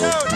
Yo,